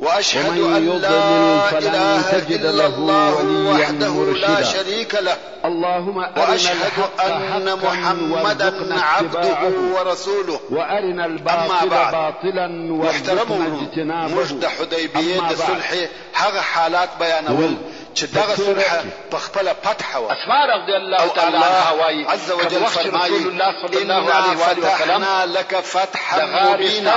وأشهد أن لا إله إلا الله وحده لا شريك له اللهم وأشهد أن محمدا عبده ورسوله وأرنا الباطل باطلا وارزقنا اجتنابه موږ د حدیبیې د صلح هغه حالات بیانول چې دغه صلح په خپل فتح و اسماء رضی الله تعالی عنها وايي عز وجل فرمایي ان فتحنا لك فتحا مبینا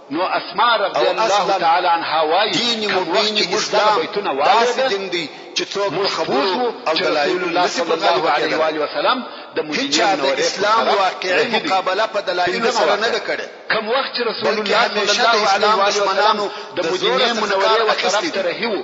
نو اسماء رضی الله تعالی عنها وايي، دين مبين اسلام داسې دين دی چې څوک په خبرو او دلايلو نه شي پر غالب کېدلی. هيچا د اسلام واقعي مقابله په دلايلو سره نه ده کړې، بلکې همېشه د اسلام دښمنانو د زوره څخه کار اخيستی دی.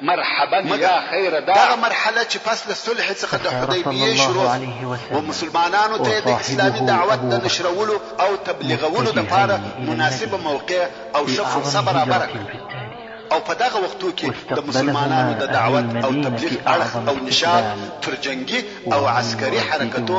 مرحبا يا خير داع. دغه مرحله چې پس له صلح څخه د حديبيې شروع سوه و مسلمانانو ته يې د اسلامي دعوت د نشرولو او تبليغولو د پاره مناسبه موقع او ښه فرصه برابره کړه او په دغه وختو کې د مسلمانانو د دعوت او تبلیغ اړخ او نشاط تر جنګي او عسکري حرکتو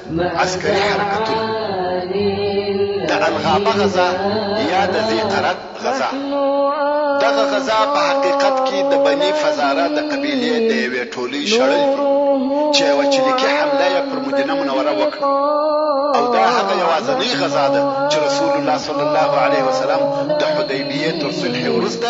عسکري حرکتونه د الغابه غزا یا د ذي قرد غزا دغه غزا په حقیقت کې د بني فزاره د قبیلې د یوې ټولۍ شړل چې یوه چریکي حمله یې پر مدینه منوره وکړه او دا هغه یوازنۍ غزا ده چې رسول الله صلی الله علیه وسلم د حدیبیې تر صلح وروسته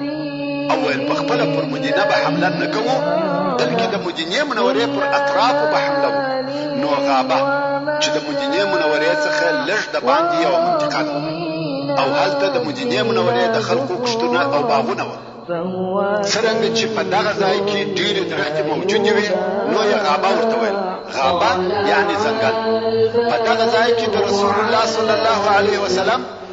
او ویل په خپل پر مدینه به حمله نه کوو بلکې د مدینه منورې پر اطراف به حمله وو نو غابه چې د مدینه منورې څخه لږ د باندې یو منطقه ده او هلته د مدینه منورې د خلکو کښتونه او باغونه وو څرنګه چې په دغه ځای کې ډېرې درختې موجودې وي نو یې غابه ورته ویل غابه یعنې ځنګل په دغه ځای کې د رسول الله صلی الله علیه وسلم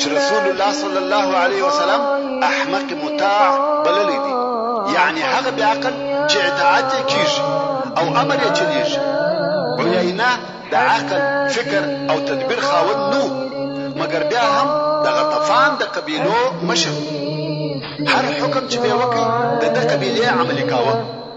چې رسول الله صلی الله علیه وسلم احمق مطاع بللی دی یعنی هغه بیا عقل چې اطاعت کیږي او امر یې چلیږي عیینه د عقل فکر او تدبیر خاوند نو مګر بیا هم د غطفان د قبیلو مشر هر حکم چې به وکړي د د قبیلې عملي کاوه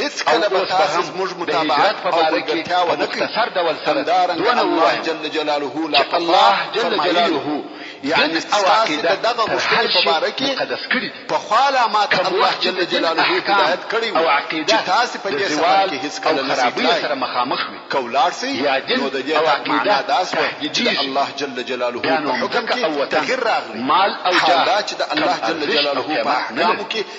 هیڅکله به تاسې زموږ متابعت او ملګرتیا ونه کړئ. همدارنګه الله جل جلاله لا پخوا فرمایلي وو، یعنې ستاسې د دغه غوښتنې په باره کې، پخوا لا ماته الله جل جلاله هدایت کړی وو، چې تاسې په دې سفر کې هیڅکله نه شئ تلای. که ولاړ شئ، نو د دې تګ معنا دا شوه، چې د الله جل جلاله په حکم کې تغیر راغلی، حال دا چې د الله جل جلاله په احکامو کې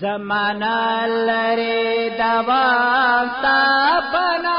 زمانہ لري دوام تا بنا